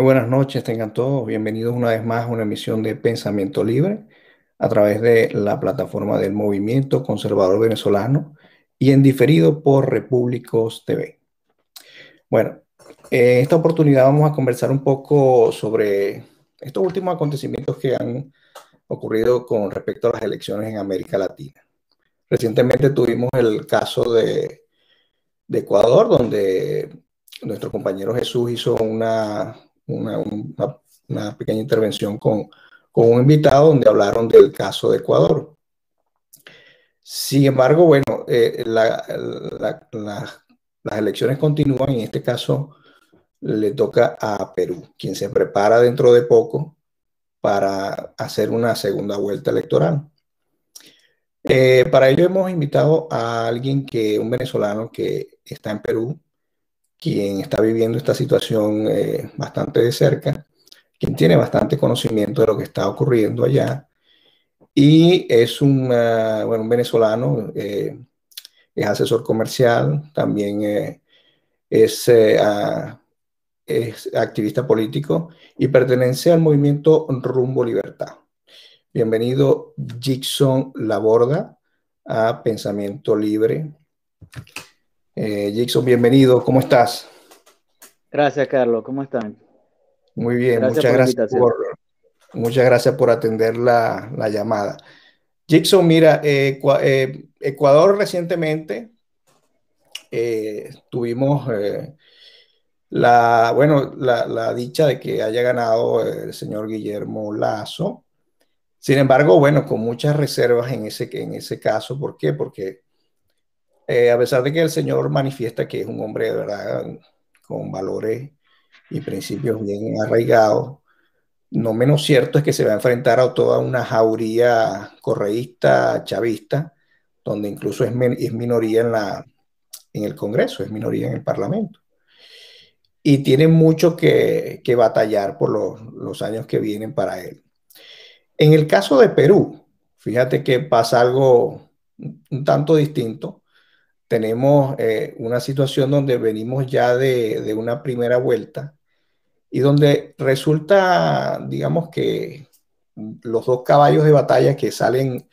Muy buenas noches, tengan todos bienvenidos una vez más a una emisión de Pensamiento Libre a través de la plataforma del Movimiento Conservador Venezolano y en diferido por Repúblicos TV. Bueno, en esta oportunidad vamos a conversar un poco sobre estos últimos acontecimientos que han ocurrido con respecto a las elecciones en América Latina. Recientemente tuvimos el caso de, de Ecuador, donde nuestro compañero Jesús hizo una una, pequeña intervención con, con, un invitado donde hablaron del caso de Ecuador. Sin embargo, bueno, eh, las elecciones continúan y en este caso le toca a Perú, quien se prepara dentro de poco para hacer una segunda vuelta electoral. Eh, para ello hemos invitado a alguien que, un venezolano que está en Perú, quien está viviendo esta situación eh, bastante de cerca, quien tiene bastante conocimiento de lo que está ocurriendo allá y es un, bueno, un venezolano, eh, es asesor comercial, también eh, es, es activista político y pertenece al movimiento Rumbo Libertad. Bienvenido, Jackson Laborda, a Pensamiento Libre. Eh, Jackson, bienvenido, ¿cómo estás? Gracias, Carlos, ¿cómo están? Muy bien, muchas, gracias por, muchas gracias por atender la, llamada. Jackson, mira, eh, eh, Ecuador recientemente tuvimos la, bueno, la, dicha de que haya ganado el señor Guillermo Lazo. Sin embargo, bueno, con muchas reservas en ese, en ese caso. ¿Por qué? Porque eh, a pesar de que el Señor manifiesta que es un hombre de verdad con valores y principios bien arraigados, no menos cierto es que se va a enfrentar a toda una jauría correísta, chavista, donde incluso es, minoría en, la, en el Congreso, es minoría en el Parlamento. Y tiene mucho que, batallar por los, los años que vienen para él. En el caso de Perú, fíjate que pasa algo un tanto distinto tenemos eh, una situación donde venimos ya de, una primera vuelta y donde resulta, digamos que los dos caballos de batalla que salen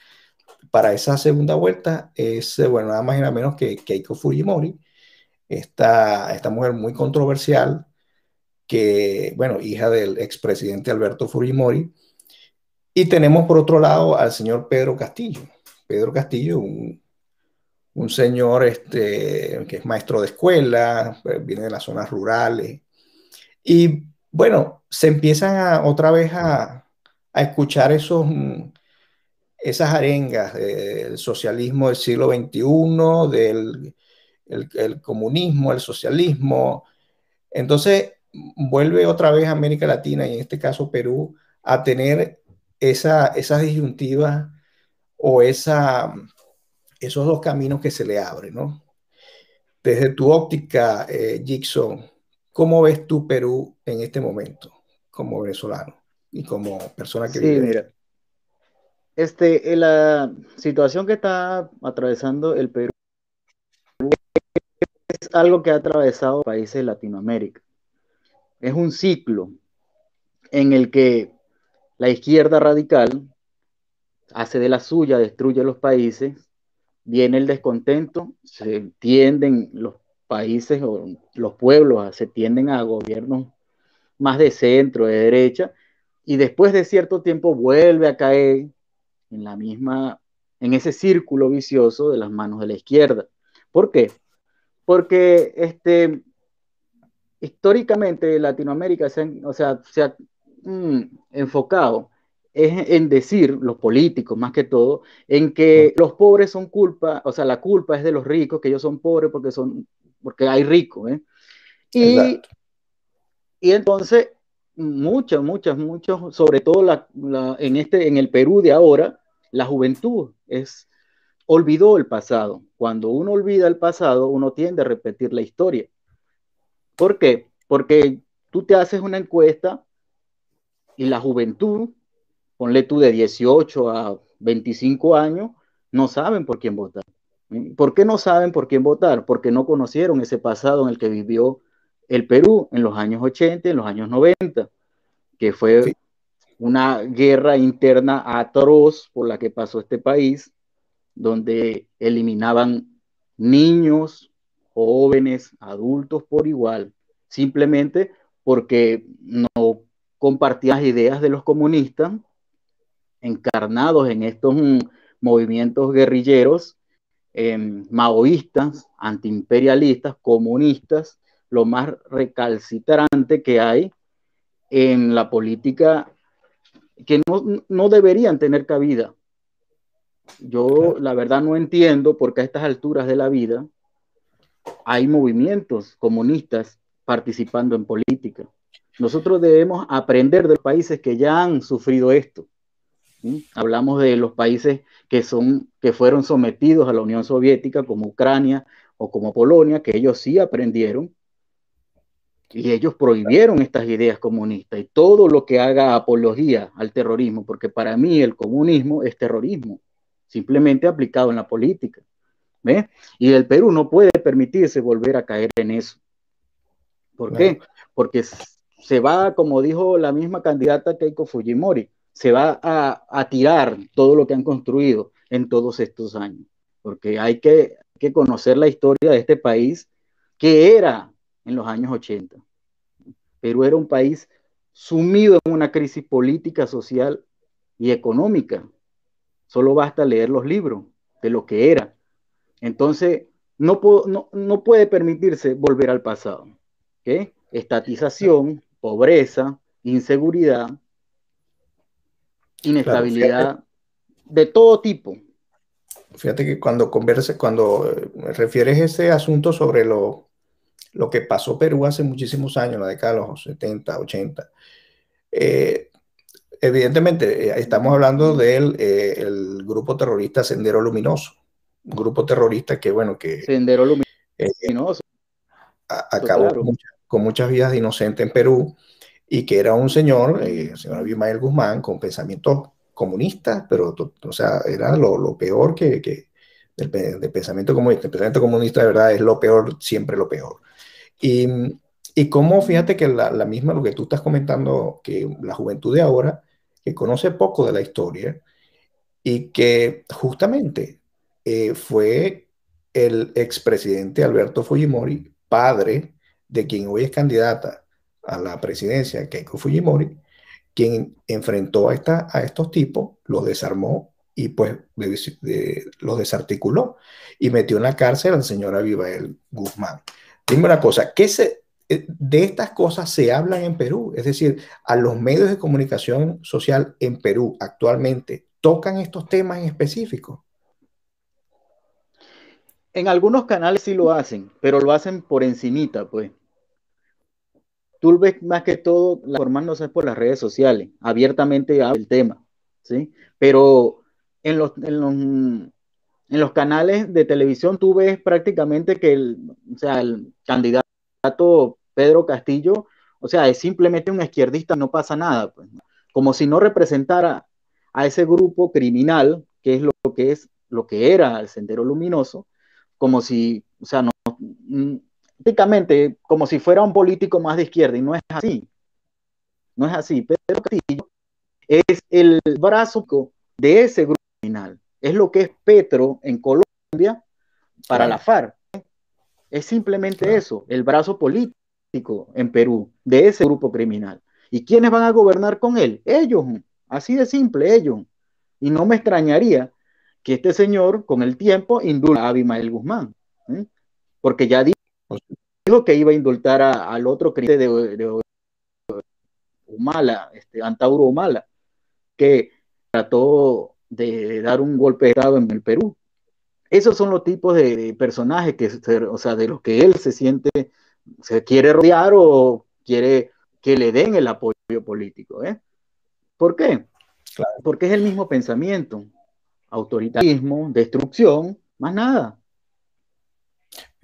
para esa segunda vuelta es, eh, bueno, nada más y nada menos que Keiko Fujimori, esta, esta mujer muy controversial, que, bueno, hija del expresidente Alberto Fujimori. Y tenemos por otro lado al señor Pedro Castillo. Pedro Castillo, un, un señor este, que es maestro de escuela, pues, viene de las zonas rurales. Y bueno, se empiezan otra vez a, escuchar esos, esas arengas del socialismo del siglo XXI, del el, comunismo, el socialismo. Entonces, vuelve otra vez América Latina y en este caso Perú a tener esa, esas disyuntivas o esa esos dos caminos que se le abren, ¿no? Desde tu óptica, eh, ¿cómo ves tú Perú en este momento como venezolano y como persona que sí, Mira. Este, la situación que está atravesando el Perú es algo que ha atravesado países de Latinoamérica. Es un ciclo en el que la izquierda radical hace de la suya, destruye los países viene el descontento, se tienden los países o los pueblos, se tienden a gobiernos más de centro, de derecha, y después de cierto tiempo vuelve a caer en la misma, en ese círculo vicioso de las manos de la izquierda. ¿Por qué? Porque este, históricamente Latinoamérica se, o sea, se ha mm, enfocado es en decir, los políticos más que todo, en que los pobres son culpa, o sea, la culpa es de los ricos, que ellos son pobres porque, son, porque hay ricos. ¿eh? Y, y entonces, muchas, muchas, muchos, sobre todo la, en, este, en el Perú de ahora, la juventud es, olvidó el pasado. Cuando uno olvida el pasado, uno tiende a repetir la historia. ¿Por qué? Porque tú te haces una encuesta y la juventud ponle tú de 18 a 25 años, no saben por quién votar. ¿Por qué no saben por quién votar? Porque no conocieron ese pasado en el que vivió el Perú en los años 80, en los años 90, que fue una guerra interna atroz por la que pasó este país, donde eliminaban niños, jóvenes, adultos por igual, simplemente porque no compartían las ideas de los comunistas encarnados en estos mm, movimientos guerrilleros em, maoístas, antiimperialistas, comunistas, lo más recalcitrante que hay en la política que no, deberían tener cabida. Yo la verdad no entiendo por qué a estas alturas de la vida hay movimientos comunistas participando en política. Nosotros debemos aprender de los países que ya han sufrido esto. Hablamos de los países que, son, que fueron sometidos a la Unión Soviética, como Ucrania o como Polonia, que ellos sí aprendieron y ellos prohibieron estas ideas comunistas y todo lo que haga apología al terrorismo, porque para mí el comunismo es terrorismo, simplemente aplicado en la política. Y el Perú no puede permitirse volver a caer en eso. ¿Por qué? Porque se va, como dijo la misma candidata Keiko Fujimori, se va a, tirar todo lo que han construido en todos estos años, porque hay que, que conocer la historia de este país que era en los años 80. Perú era un país sumido en una crisis política, social y económica. Solo basta leer los libros de lo que era. Entonces, no, no, puede permitirse volver al pasado. Estatización, pobreza, inseguridad, inestabilidad de todo tipo. Fíjate que cuando converse, cuando eh, refieres ese asunto sobre lo, lo que pasó Perú hace muchísimos años, la década de los 70, 80. Eh, evidentemente, eh, estamos hablando del eh, grupo terrorista Sendero Luminoso, un grupo terrorista que, bueno, que... Sendero Luminoso. acabó con, muchas vidas de inocentes en Perú y que era un señor, el señor Abimael Guzmán, con pensamientos comunistas, pero, o sea, era lo, peor que, que del, pensamiento comunista. El pensamiento comunista de verdad es lo peor, siempre lo peor. Y, y cómo, fíjate que la, la, misma, lo que tú estás comentando, que la juventud de ahora, que conoce poco de la historia y que justamente eh, fue el expresidente Alberto Fujimori, padre de quien hoy es candidata a la presidencia, Keiko Fujimori, quien enfrentó a, esta, a estos tipos, los desarmó y pues los desarticuló y metió en la cárcel al señor Abibael Guzmán. Dime una cosa, ¿qué se, eh, de estas cosas se hablan en Perú? Es decir, a los medios de comunicación social en Perú actualmente tocan estos temas en específico. En algunos canales sí lo hacen, pero lo hacen por encimita, pues. Tú ves más que todo formándose por las redes sociales, abiertamente el tema, ¿sí? Pero en los, en los en los canales de televisión tú ves prácticamente que el, o sea, el candidato Pedro Castillo, o sea, es simplemente un izquierdista, no pasa nada, pues, como si no representara a ese grupo criminal, que es lo que es lo que era el Sendero Luminoso, como si, o sea, no, prácticamente como si fuera un político más de izquierda, y no es así. No es así. Pedro Castillo es el brazo de ese grupo criminal es lo que es Petro en Colombia para la FARC. Es simplemente eso, el brazo político en Perú de ese grupo criminal. ¿Y quiénes van a gobernar con él? Ellos, así de simple, ellos. Y no me extrañaría que este señor, con el tiempo, indulta a Abimael Guzmán, porque ya dijo que iba a indultar al otro criminal de, Humala, este, Antauro Humala, que trató de dar un golpe de Estado en el Perú. Esos son los tipos de, personajes que, o sea, de los que él se siente, se quiere rodear o quiere que le den el apoyo político. ¿eh? ¿Por qué? Porque es el mismo pensamiento. Autoritarismo, destrucción, más nada.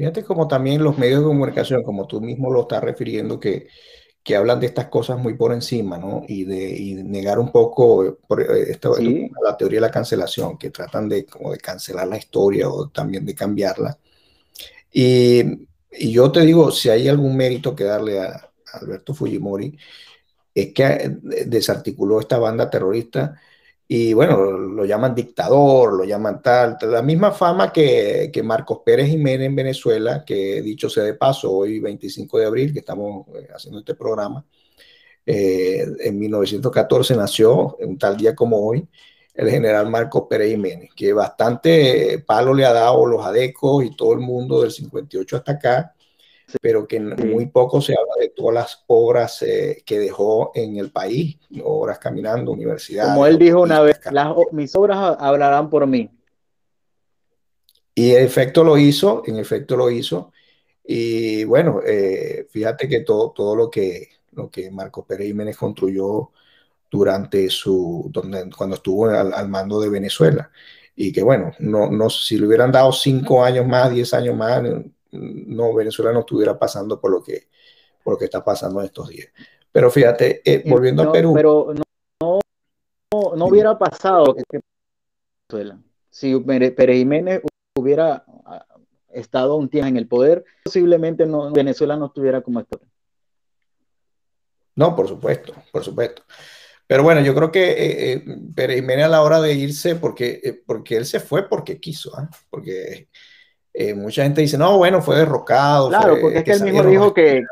Fíjate como también los medios de comunicación, como tú mismo lo estás refiriendo, que que hablan de estas cosas muy por encima, ¿no? Y de negar un poco por, eh, esto, la teoría de la cancelación, que tratan de, como de cancelar la historia o también de cambiarla. Y y yo te digo, si hay algún mérito que darle a, Alberto Fujimori, es que desarticuló esta banda terrorista y bueno, lo llaman dictador, lo llaman tal, la misma fama que, que, Marcos Pérez Jiménez en Venezuela, que dicho sea de paso, hoy 25 de abril, que estamos eh, haciendo este programa, eh, en 1914 nació, un tal día como hoy, el general Marcos Pérez Jiménez, que bastante palo le ha dado los adecos y todo el mundo del 58 hasta acá, pero que muy poco se habla de todas las obras eh, que dejó en el país, obras caminando, universidades. Como él dijo una vez, mis obras hablarán por mí. Y en efecto lo hizo, en efecto lo hizo. Y bueno, eh, fíjate que todo, todo lo que, lo que Marcos Pérez Jiménez construyó durante su, donde, cuando estuvo al, mando de Venezuela. Y que bueno, no, no, si le hubieran dado cinco años más, diez años más, no, Venezuela no estuviera pasando por lo que, por lo que está pasando en estos días. Pero fíjate, eh, volviendo a Perú. Pero no, no, no hubiera pasado Venezuela. Si Pérez Jiménez hubiera ah, estado un tiempo en el poder, posiblemente no, Venezuela no estuviera como está. No, por supuesto, por supuesto. Pero bueno, yo creo que eh, eh, Pérez Jiménez a la hora de irse, porque, eh, porque él se fue porque quiso, ¿ah? Porque mucha gente dice, no, bueno, fue derrocado. Claro, porque es que él mismo dijo que...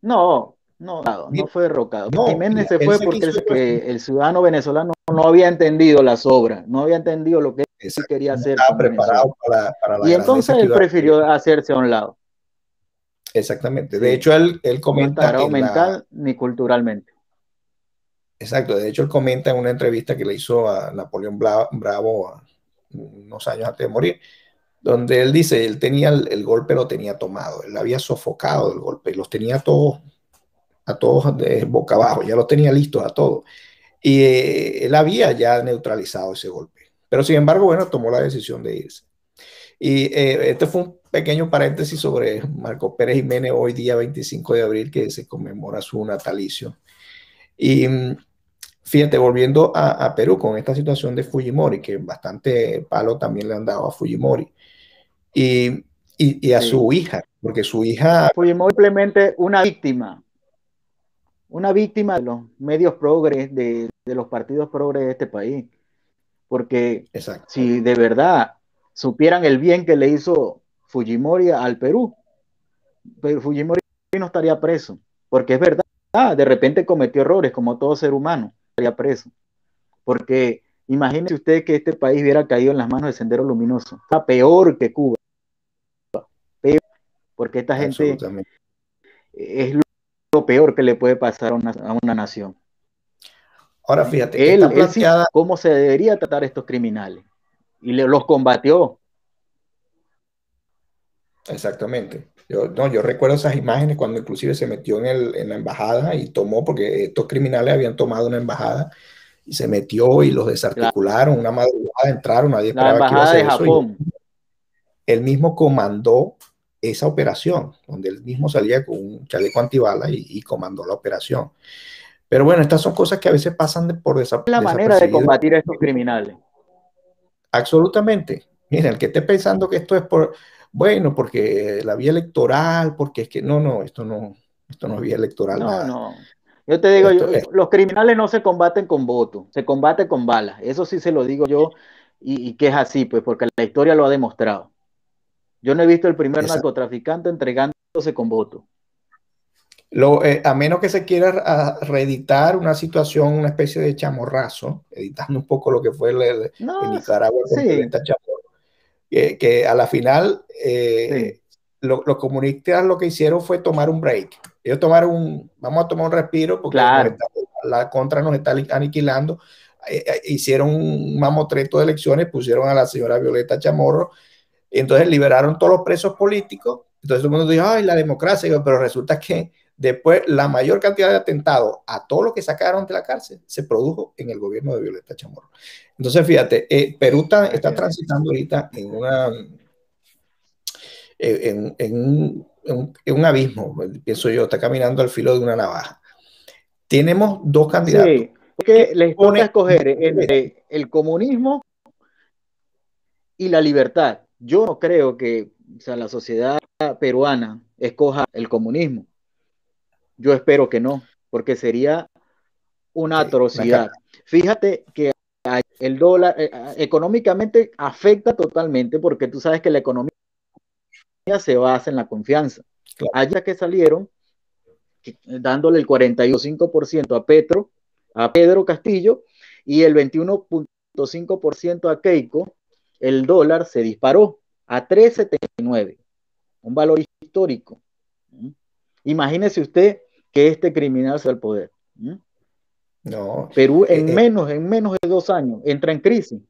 No, no, no, fue derrocado. Jiménez se fue porque el, ciudadano venezolano no había entendido las obras, no había entendido lo que él quería hacer. preparado para, para la y entonces él prefirió hacerse a un lado. Exactamente. De hecho, él, él comenta. No mental ni culturalmente. Exacto. De hecho, él comenta en una entrevista que le hizo a Napoleón Bravo unos años antes de morir, donde él dice, él tenía el, golpe, lo tenía tomado, él había sofocado el golpe, los tenía todos, a todos de boca abajo, ya los tenía listos a todos. Y eh, él había ya neutralizado ese golpe. Pero sin embargo, bueno, tomó la decisión de irse. Y eh, este fue un pequeño paréntesis sobre Marco Pérez Jiménez, hoy día 25 de abril, que se conmemora su natalicio. Y mm, fíjate, volviendo a, Perú con esta situación de Fujimori, que bastante palo también le han dado a Fujimori. Y, y, a su hija, porque su hija... Fujimori simplemente una víctima, una víctima de los medios progres, de, de los partidos progres de este país. Porque si de verdad supieran el bien que le hizo Fujimori al Perú, pero Fujimori no estaría preso, porque es verdad, de repente cometió errores como todo ser humano, estaría preso, porque imagínese usted que este país hubiera caído en las manos de Sendero Luminoso, está peor que Cuba, peor, porque esta gente es lo peor que le puede pasar a una, nación. Ahora fíjate, él, cómo se debería tratar a estos criminales. Y los combatió. Exactamente. Yo, no, yo recuerdo esas imágenes cuando inclusive se metió en, el, en la embajada y tomó, porque estos criminales habían tomado una embajada y se metió y los desarticularon, una madrugada entraron, nadie esperaba que iba a hacer eso. él mismo comandó esa operación, donde él mismo salía con un chaleco antibala y, y, comandó la operación. Pero bueno, estas son cosas que a veces pasan de, por esa La manera de combatir a estos criminales. Absolutamente. Mira, el que esté pensando que esto es por, bueno, porque la vía electoral, porque es que no, no, esto no, esto no es vía electoral. No, no. Yo te digo, los criminales no se combaten con votos, se combate con balas. Eso sí se lo digo yo y, que es así, pues, porque la historia lo ha demostrado. Yo no he visto el primer narcotraficante entregándose con votos. Lo, eh, a menos que se quiera reeditar una situación, una especie de chamorrazo, editando un poco lo que fue el, Nicaragua sí que, a la final eh, los comunistas lo que hicieron fue tomar un break. Ellos tomaron un, vamos a tomar un respiro porque la contra nos está aniquilando. Eh, eh, hicieron un mamotreto de elecciones, pusieron a la señora Violeta Chamorro, entonces liberaron todos los presos políticos. Entonces todo el mundo dijo, ay, la democracia, pero resulta que después la mayor cantidad de atentados a todo lo que sacaron de la cárcel se produjo en el gobierno de Violeta Chamorro. Entonces, fíjate, eh, Perú está, transitando ahorita en una eh, en, un, abismo, pienso yo, está caminando al filo de una navaja. Tenemos dos candidatos. Sí, porque les a escoger entre el comunismo y la libertad. yo no creo que o sea, la sociedad peruana escoja el comunismo. Yo espero que no, porque sería una atrocidad. Fíjate que el dólar eh, económicamente afecta totalmente porque tú sabes que la economía se basa en la confianza. Claro. Allá que salieron dándole el 45% a Petro, a Pedro Castillo y el 21.5% a Keiko, el dólar se disparó a 3.79, un valor histórico. Imagínese usted que este criminal sea el poder. No. Perú en, eh, menos, en menos de dos años entra en crisis.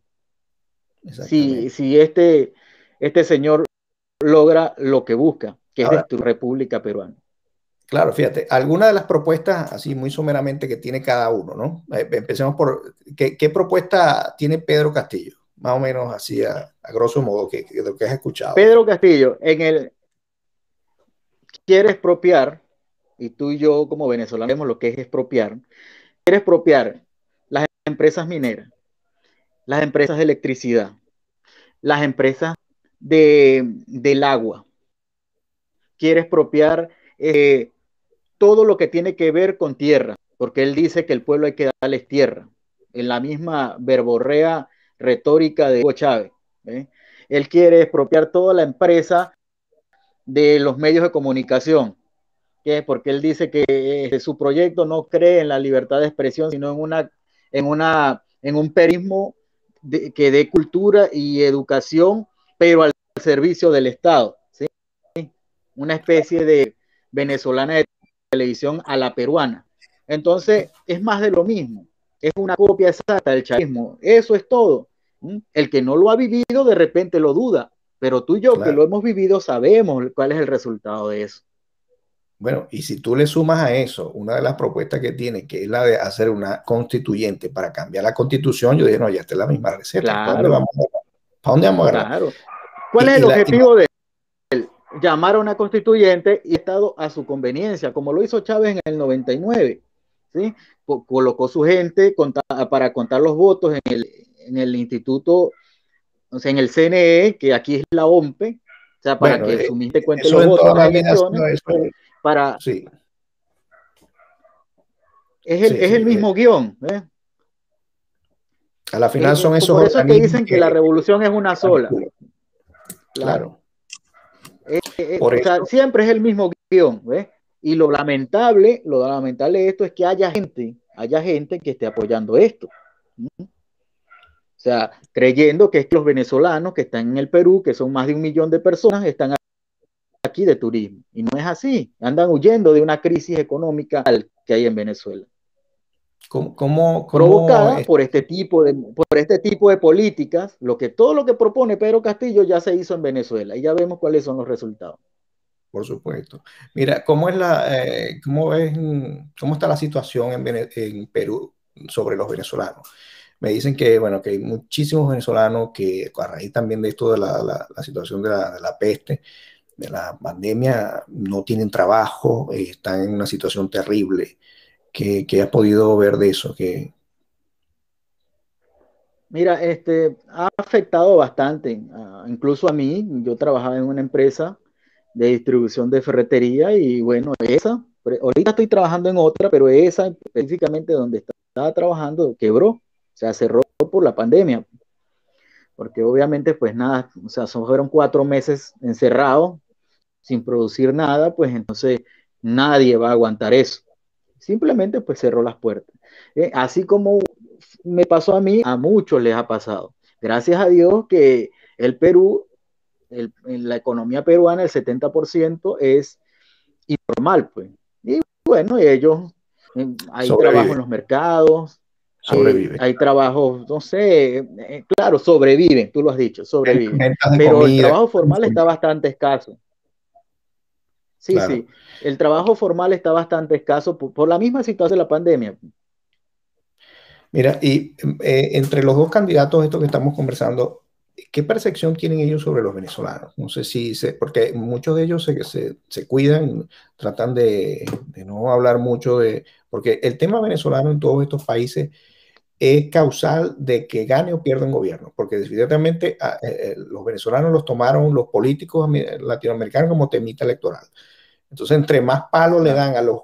Si, si este, este señor logra lo que busca, que Ahora, es destruir República Peruana. Claro, fíjate, algunas de las propuestas, así muy someramente, que tiene cada uno, ¿no? Eh, empecemos por, ¿qué, ¿qué, propuesta tiene Pedro Castillo? Más o menos así, a, a grosso modo, que, que, de lo que has escuchado. Pedro Castillo, en el, quiere expropiar, y tú y yo como venezolanos vemos lo que es expropiar, quiere expropiar las empresas mineras, las empresas de electricidad, las empresas de, del agua, quiere expropiar eh, todo lo que tiene que ver con tierra, porque él dice que el pueblo hay que darles tierra, en la misma verborrea retórica de Hugo Chávez. ¿eh? Él quiere expropiar toda la empresa de los medios de comunicación, porque él dice que eh, su proyecto no cree en la libertad de expresión, sino en, una, en, una, en un perismo de, que dé cultura y educación, pero al servicio del Estado. ¿sí? Una especie de venezolana de televisión a la peruana. Entonces, es más de lo mismo. Es una copia exacta del chavismo. Eso es todo. El que no lo ha vivido, de repente lo duda. Pero tú y yo, claro. que lo hemos vivido, sabemos cuál es el resultado de eso. Bueno, y si tú le sumas a eso una de las propuestas que tiene, que es la de hacer una constituyente para cambiar la constitución, yo dije, no, ya está la misma receta. Claro. ¿Para dónde vamos a, ¿Para dónde vamos a claro. ¿Cuál y, es el objetivo la, de él? Llamar a una constituyente y Estado a su conveniencia, como lo hizo Chávez en el 99. ¿sí? Colocó su gente para contar los votos en el, en el instituto, o sea, en el CNE, que aquí es la OMPE, o sea, para bueno, que eh, su mente cuente los votos en las elecciones, para... Sí. Es el, sí, es el mismo sí. guion. ¿eh? A la final son esos. Por eso es que dicen que, que, la revolución es una sola. Claro. Eh, eh, o sea, siempre es el mismo guion. ¿ves? Y lo lamentable, lo lamentable de esto es que haya gente, haya gente que esté apoyando esto. ¿Mm? O sea, creyendo que es que los venezolanos que están en el Perú, que son más de un millón de personas, están aquí de turismo. Y no es así. Andan huyendo de una crisis económica que hay en Venezuela. ¿Cómo, cómo, provocada es? por este tipo de por este tipo de políticas, lo que todo lo que propone Pedro Castillo ya se hizo en Venezuela y ya vemos cuáles son los resultados. Por supuesto. Mira, ¿cómo es la eh, cómo es cómo está la situación en, en Perú sobre los venezolanos? me dicen que, bueno, que hay muchísimos venezolanos que a raíz también de esto de la, la, la situación de la, de la, peste, de la pandemia, no tienen trabajo, eh, están en una situación terrible. ¿Qué, qué has podido ver de eso? que Mira, este, ha afectado bastante, uh, incluso a mí, yo trabajaba en una empresa de distribución de ferretería y bueno, esa, ahorita estoy trabajando en otra, pero esa específicamente donde estaba trabajando quebró o sea, cerró por la pandemia, porque obviamente pues nada, o sea, fueron cuatro meses encerrados sin producir nada, pues entonces nadie va a aguantar eso. Simplemente pues cerró las puertas. Eh, así como me pasó a mí, a muchos les ha pasado. Gracias a Dios que el Perú, el, en la economía peruana, el 70% es informal, pues. Y bueno, ellos, hay Sobrevive. trabajo en los mercados, sobrevive. Hay, hay trabajos, no sé, eh, claro, sobreviven, tú lo has dicho, sobreviven. Pero comida, el trabajo formal está bastante escaso. Sí, claro. sí. El trabajo formal está bastante escaso por, por, la misma situación de la pandemia. Mira, y eh, entre los dos candidatos, estos que estamos conversando, ¿qué percepción tienen ellos sobre los venezolanos? No sé si, se, porque muchos de ellos se, se, se cuidan, tratan de, de, no hablar mucho de, porque el tema venezolano en todos estos países es causal de que gane o pierda un gobierno, porque definitivamente ah, eh, eh, los venezolanos los tomaron los políticos latinoamericanos como temita electoral. Entonces, entre más palos le dan a los,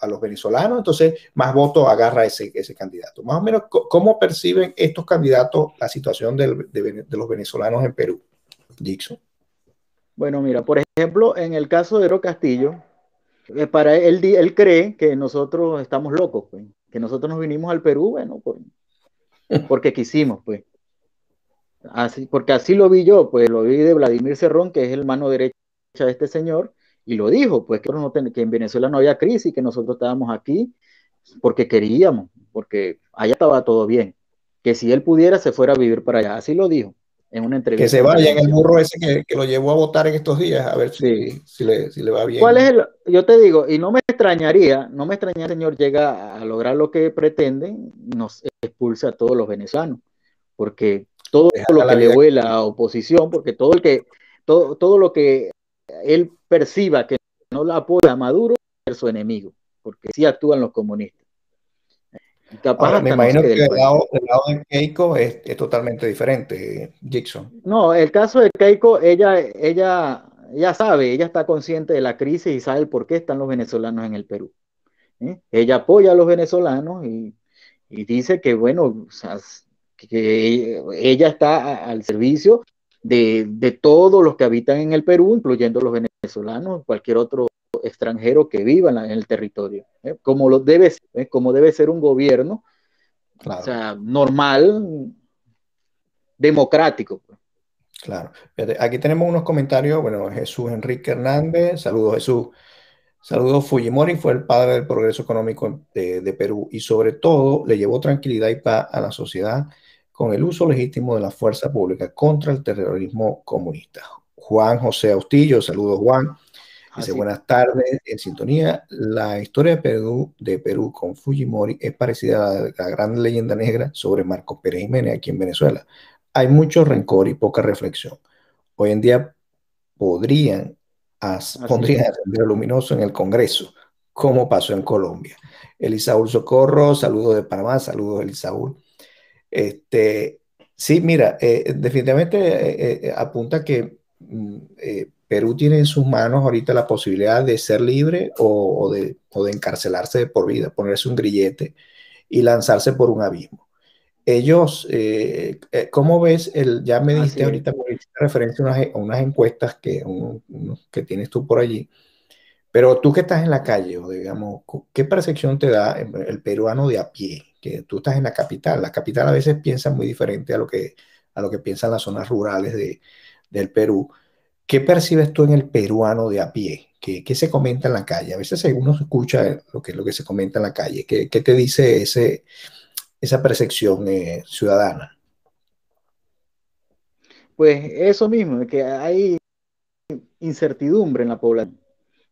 a los, venezolanos, entonces más votos agarra ese, ese candidato. Más o menos, ¿cómo perciben estos candidatos la situación de, de los venezolanos en Perú? Dixon. Bueno, mira, por ejemplo, en el caso de Ero Castillo, eh, para él, él cree que nosotros estamos locos, pues, que nosotros nos vinimos al Perú, bueno, porque quisimos, pues. Así, porque así lo vi yo, pues lo vi de Vladimir Cerrón, que es el mano derecha de este señor, y lo dijo, pues que, no que en Venezuela no había crisis, que nosotros estábamos aquí porque queríamos, porque allá estaba todo bien, que si él pudiera se fuera a vivir para allá, así lo dijo en una entrevista. Que se vaya en el burro ese que, lo llevó a votar en estos días, a ver si, si, le, si, le, va bien. ¿Cuál es el, yo te digo, y no me extrañaría, no me extrañaría, señor, llega a lograr lo que pretende, nos expulsa a todos los venezolanos, porque todo lo que le vuela a oposición, porque todo el que, todo, todo lo que él perciba que no la apoya a Maduro es su enemigo, porque sí actúan los comunistas me imagino que el lado, de Keiko es, totalmente diferente, Jackson. No, el caso de Keiko, ella, ella, ella sabe, ella está consciente de la crisis y sabe por qué están los venezolanos en el Perú. ¿eh? Ella apoya a los venezolanos y, dice que, bueno, que ella está al servicio de, de, todos los que habitan en el Perú, incluyendo los venezolanos, cualquier otro extranjero que viva en, el territorio, ¿eh? como, lo debe, ¿eh? como debe ser un gobierno o sea, normal, democrático. Pues. Claro. Aquí tenemos unos comentarios. Bueno, Jesús Enrique Hernández, saludos Jesús. Saludos, Fujimori fue el padre del progreso económico de, de, Perú y sobre todo le llevó tranquilidad y paz a la sociedad con el uso legítimo de la fuerza pública contra el terrorismo comunista. Juan José Austillo, saludos Juan. Dice, buenas tardes, en sintonía. La historia de Perú, de Perú con Fujimori es parecida a la, gran leyenda negra sobre Marcos Pérez Jiménez aquí en Venezuela. Hay mucho rencor y poca reflexión. Hoy en día podrían, pondrían el luminoso en el Congreso, como pasó en Colombia. Elisaúl Socorro, saludos de Panamá, saludos Elisaúl. Este, sí, mira, eh, definitivamente eh, eh, apunta que mm, Perú tiene en sus manos ahorita la posibilidad de ser libre o, de, de, encarcelarse por vida, ponerse un grillete y lanzarse por un abismo. Ellos, eh, eh, ¿cómo ves? El, ya me diste ahorita referencia a unas, encuestas que, que tienes tú por allí, pero tú que estás en la calle, o digamos, ¿qué percepción te da el, peruano de a pie? Que tú estás en la capital. La capital a veces piensa muy diferente a lo que, a lo que piensan las zonas rurales de, del Perú. ¿Qué percibes tú en el peruano de a pie? ¿Qué, se comenta en la calle? A veces uno escucha lo que, lo que se comenta en la calle. ¿Qué, te dice esa percepción eh, ciudadana? Pues eso mismo, que hay incertidumbre en la población,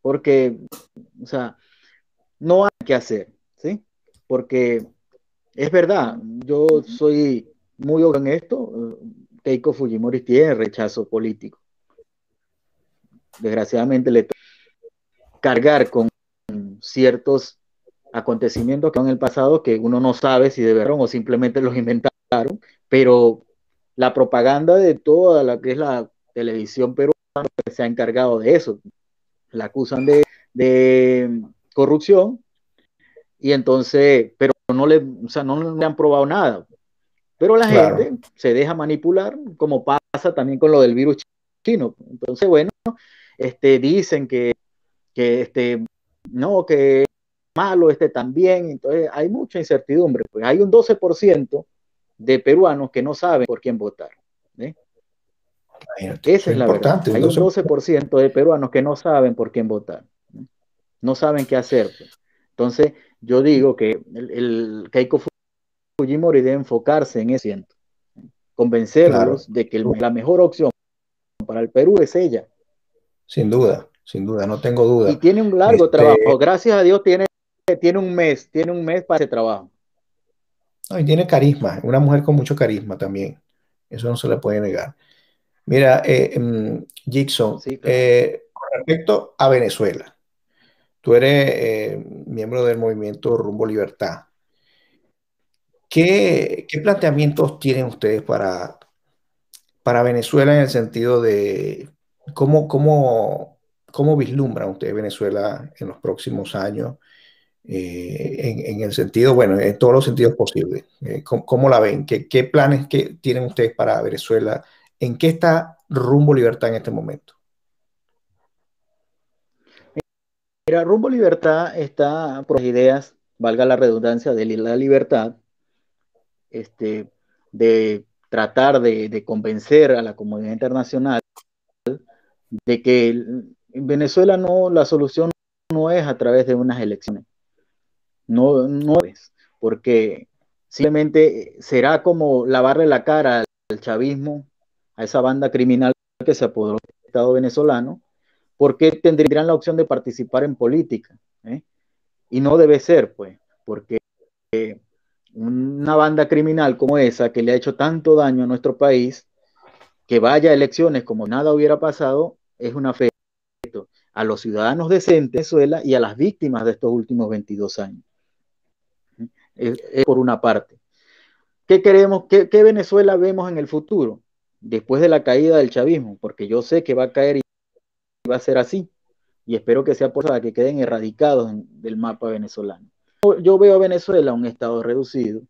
porque, o sea, no hay que hacer, ¿sí? Porque es verdad, yo soy muy en esto, Keiko Fujimori tiene rechazo político, desgraciadamente le cargar con ciertos acontecimientos que en el pasado que uno no sabe si de verdad o simplemente los inventaron, pero la propaganda de toda la que es la televisión peruana se ha encargado de eso. La acusan de, de corrupción y entonces, pero no le, o sea, no le han probado nada. Pero la gente se deja manipular, como pasa también con lo del virus chino. Entonces, bueno, este, dicen que, que este, no, que malo, este también, entonces hay mucha incertidumbre, pues hay un 12% de peruanos que no saben por quién votar. ¿eh? Esa es la verdad. Hay un 12% de peruanos que no saben por quién votar. No saben qué hacer. Pues. Entonces, yo digo que el, el Keiko Fujimori debe enfocarse en ese convencerlos de que la mejor opción para el Perú es ella. Sin duda, sin duda, no tengo duda. Y tiene un largo este, trabajo. Gracias a Dios tiene, tiene un mes, tiene un mes para ese trabajo. y tiene carisma, una mujer con mucho carisma también. Eso no se le puede negar. Mira, eh, em, Jackson, eh, con respecto a Venezuela, tú eres eh, miembro del movimiento Rumbo Libertad. ¿qué, qué planteamientos tienen ustedes para, para Venezuela en el sentido de cómo, cómo, cómo vislumbran ustedes Venezuela en los próximos años? Eh, en, el sentido, bueno, en todos los sentidos posibles. Eh, ¿cómo, la ven? ¿Qué, ¿Qué, planes que tienen ustedes para Venezuela? ¿En qué está rumbo libertad en este momento? Mira, rumbo libertad está por las ideas, valga la redundancia, de la libertad, este, de tratar de, de convencer a la comunidad internacional de que en Venezuela no, la solución no es a través de unas elecciones no, no es, porque simplemente será como lavarle la cara al chavismo, a esa banda criminal que se apoderó del Estado venezolano, porque tendrían la opción de participar en política. ¿eh? Y no debe ser, pues, porque una banda criminal como esa, que le ha hecho tanto daño a nuestro país, que vaya a elecciones como nada hubiera pasado, es una fe a los ciudadanos decentes de Venezuela y a las víctimas de estos últimos 22 años es, por una parte. ¿Qué queremos, qué, Venezuela vemos en el futuro? Después de la caída del chavismo, porque yo sé que va a caer y va a ser así. Y espero que sea por para que queden erradicados del mapa venezolano. Yo veo a Venezuela un estado reducido,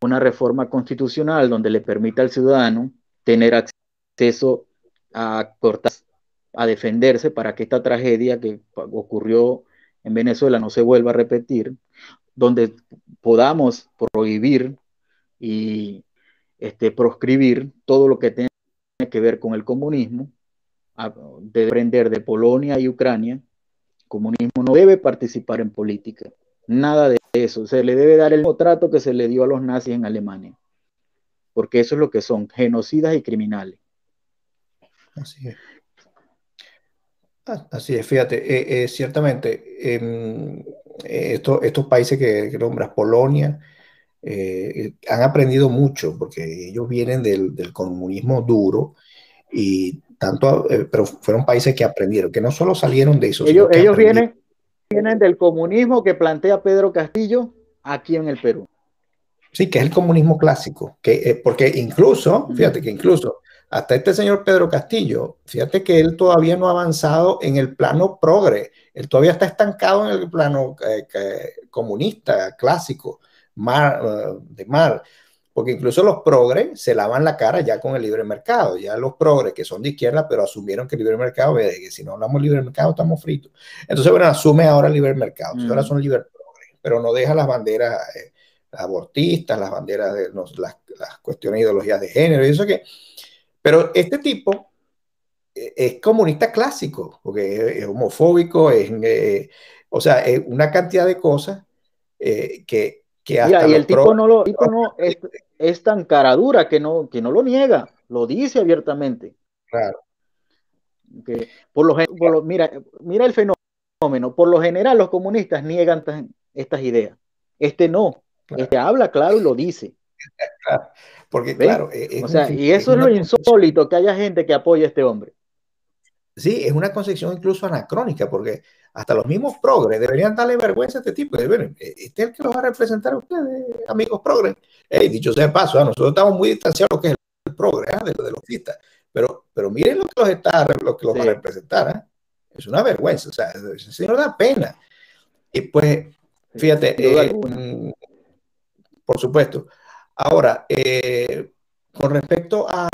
una reforma constitucional donde le permita al ciudadano tener acceso a cortar, a defenderse para que esta tragedia que ocurrió en Venezuela no se vuelva a repetir, donde podamos prohibir y este, proscribir todo lo que tenga que ver con el comunismo, de aprender de Polonia y Ucrania, el comunismo no debe participar en política, nada de eso, se le debe dar el mismo trato que se le dio a los nazis en Alemania, porque eso es lo que son, genocidas y criminales. Así es. Ah, así es, fíjate, eh, eh, ciertamente, em, eh, estos países que, nombras, Polonia, han aprendido mucho porque ellos vienen del, comunismo duro y tanto, pero fueron países que aprendieron, que no solo salieron de eso. Ellos, ellos vienen, vienen del comunismo que plantea Pedro Castillo aquí en el Perú. Sí, que es el comunismo clásico, que, porque incluso, fíjate que incluso hasta este señor Pedro Castillo, fíjate que él todavía no ha avanzado en el plano progre, él todavía está estancado en el plano eh, comunista, clásico, mar, eh, de mar, porque incluso los progres se lavan la cara ya con el libre mercado, ya los progres que son de izquierda, pero asumieron que el libre mercado, que si no hablamos libre mercado estamos fritos. Entonces, bueno, asume ahora el libre mercado, ahora son libre progres, pero no deja las banderas eh, abortistas, las banderas de las, las, cuestiones de ideologías de género, y eso que pero este tipo eh, es comunista clásico, porque es, homofóbico, es, eh, o sea, es una cantidad de cosas eh, que, que hasta y el tipo no lo no es, tan cara dura que no, que no lo niega, lo dice abiertamente. Claro. Que por lo, mira, mira el fenómeno. Por lo general, los comunistas niegan estas ideas. Este no. Este habla claro y lo dice. Porque, claro. E, o sea, y eso es, lo insólito, que haya gente que apoye a este hombre. Sí, es una concepción incluso anacrónica, porque hasta los mismos progres deberían darle vergüenza a este tipo. Bueno, e, este es el que los va a representar a ustedes, amigos progres. dicho sea de paso, nosotros estamos muy distanciados de lo que es el progres, ¿ah? de, de los. Pero, pero miren lo que los, está, lo que los va a representar. ¿ah? Es una vergüenza, o sea, ese señor da pena. Y pues, fíjate, eh, mm, por supuesto, Ahora, eh, con respecto a,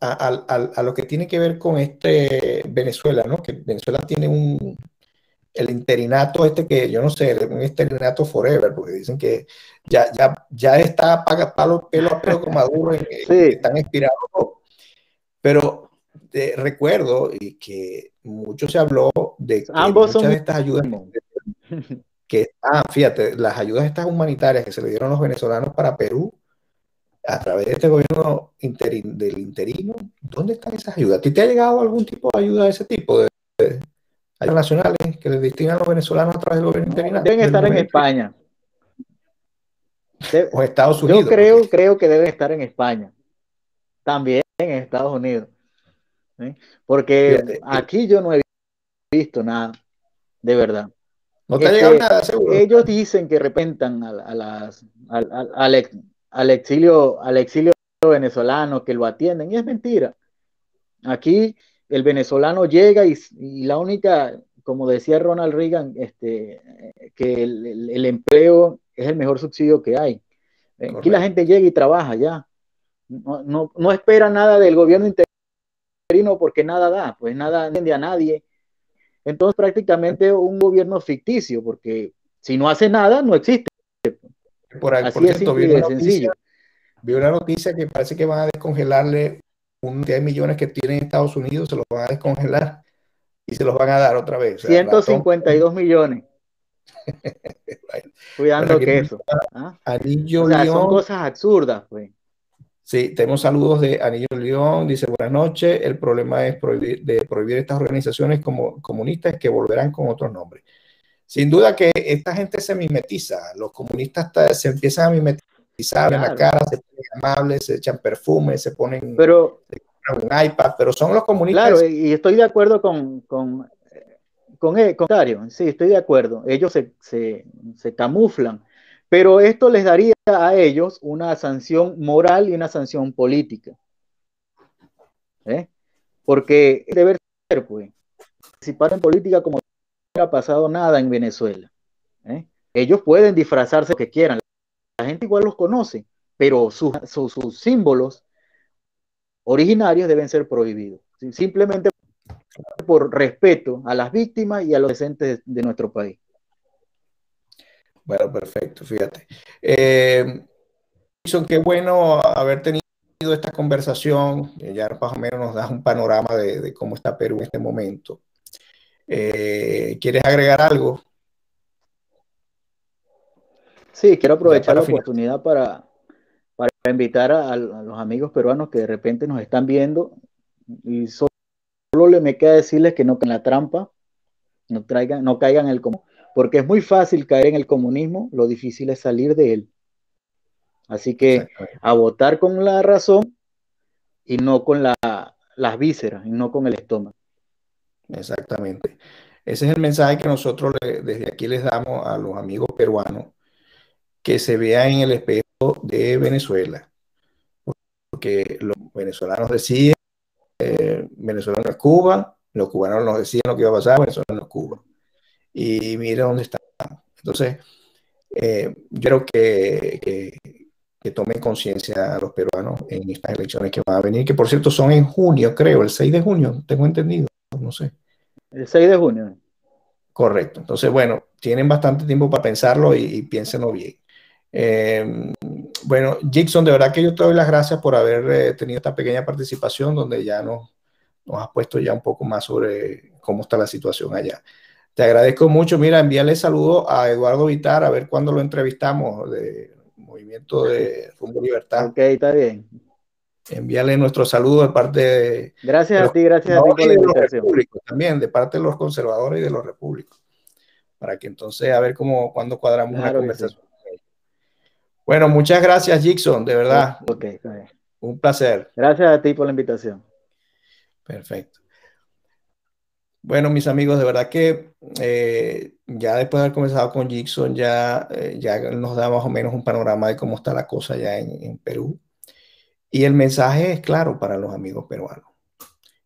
a, lo que tiene que ver con este Venezuela, ¿no? Que Venezuela tiene un, el interinato este que yo no sé, un interinato forever, porque dicen que ya, ya, ya está paga palo, pelo a pelo con Maduro, sí. están inspirados. Pero eh, recuerdo que mucho se habló de que Ambos muchas de estas ayudas que, ah, fíjate, las ayudas estas humanitarias que se le dieron a los venezolanos para Perú a través de este gobierno del interino, ¿dónde están esas ayudas? ¿A ti te ha llegado algún tipo de ayuda de ese tipo? De, ayudas nacionales que le destinan a los venezolanos a través del gobierno interino? Deben estar en España. o Estados Unidos. Yo creo, creo que deben estar en España. También en Estados Unidos. Porque aquí yo no he visto nada, de verdad. No te ha llegado nada, seguro. Ellos dicen que repentan a, las, al, exilio, al exilio venezolano, que lo atienden, y es mentira. Aquí el venezolano llega y, la única, como decía Ronald Reagan, este, que el, empleo es el mejor subsidio que hay. Aquí la gente llega y trabaja ya. No, no, espera nada del gobierno interino porque nada da, pues nada entiende a nadie. Entonces prácticamente un gobierno ficticio, porque si no hace nada, no existe. Por, Así es simple sencillo. Vi una noticia que parece que van a descongelarle un de millones que tiene Estados Unidos, se los van a descongelar y se los van a dar otra vez. 152 millones. Cuidando que eso. ¿ah? Anillo Son cosas absurdas, pues. Sí, tenemos saludos de Anillo León, dice buenas noches, el problema es prohibir, de prohibir estas organizaciones como comunistas que volverán con otros nombres. Sin duda que esta gente se mimetiza, los comunistas se empiezan a mimetizar en la cara, se ponen amables, se echan perfume, se ponen pero, un iPad, pero son los comunistas. Claro, y estoy de acuerdo con, con, con el comentario, sí, estoy de acuerdo, ellos se, se, se camuflan. Pero esto les daría a ellos una sanción moral y una sanción política. ¿eh? Porque debe ser, pues, participar en política como no ha pasado nada en Venezuela. ¿eh? Ellos pueden disfrazarse lo que quieran. La gente igual los conoce, pero sus, símbolos originarios deben ser prohibidos. Simplemente por respeto a las víctimas y a los decentes de nuestro país. Bueno, perfecto, fíjate. Eh, qué bueno haber tenido esta conversación, ya más o menos nos da un panorama de, cómo está Perú en este momento. Eh, ¿Quieres agregar algo? Sí, quiero aprovechar la oportunidad para, para invitar a, los amigos peruanos que de repente nos están viendo y solo, le me queda decirles que no en la trampa, no, traigan, no caigan en el común porque es muy fácil caer en el comunismo, lo difícil es salir de él. Así que a votar con la razón y no con la, las vísceras, y no con el estómago. Exactamente. Ese es el mensaje que nosotros desde aquí les damos a los amigos peruanos, que se vean en el espejo de Venezuela. Porque los venezolanos decían, eh, Venezuela no es Cuba, los cubanos nos decían lo que iba a pasar, Venezuela no es Cuba y mire dónde estamos. Entonces, eh, yo creo que, que, tomen conciencia a los peruanos en estas elecciones que van a venir, que por cierto son en junio, creo, el 6 de junio, tengo entendido, no sé. El 6 de junio. Correcto. Entonces, bueno, tienen bastante tiempo para pensarlo y, piénsenlo bien. Eh, bueno, Jackson, de verdad que yo te doy las gracias por haber eh, tenido esta pequeña participación donde ya nos, nos has puesto ya un poco más sobre cómo está la situación allá. Te agradezco mucho. Mira, envíale saludo a Eduardo Vitar, a ver cuándo lo entrevistamos de Movimiento de Rumbo Libertad. Ok, está bien. Envíale nuestro saludo de parte de. Gracias a ti, gracias a ti por la invitación. También, de parte de los conservadores y de los repúblicos. Para que entonces, a ver cómo, cuándo cuadramos una conversación. Bueno, muchas gracias, Jackson, de verdad. Ok, está bien. Un placer. Gracias a ti por la invitación. Perfecto. Bueno, mis amigos, de verdad que eh, ya después de haber conversado con Jackson, ya, eh, ya nos da más o menos un panorama de cómo está la cosa ya en, Perú. Y el mensaje es claro para los amigos peruanos.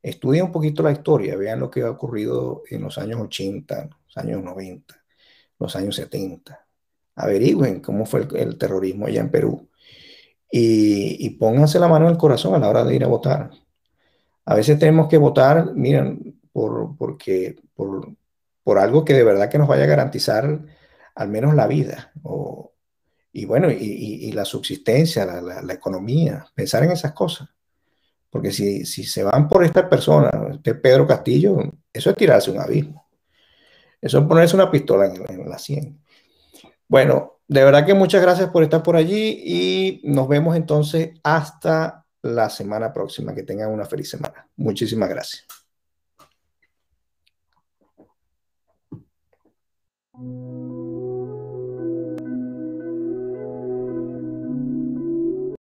Estudien un poquito la historia, vean lo que ha ocurrido en los años 80, los años 90, los años 70. Averigüen cómo fue el, terrorismo allá en Perú. Y, y pónganse la mano en el corazón a la hora de ir a votar. A veces tenemos que votar, miren, por, porque, por, por algo que de verdad que nos vaya a garantizar al menos la vida. y bueno, y, la subsistencia, la, la, economía, pensar en esas cosas. Porque si, si se van por esta persona, este Pedro Castillo, eso es tirarse un abismo. Eso es ponerse una pistola en, en la sien. Bueno, de verdad que muchas gracias por estar por allí y nos vemos entonces hasta la semana próxima. Que tengan una feliz semana. Muchísimas gracias. Música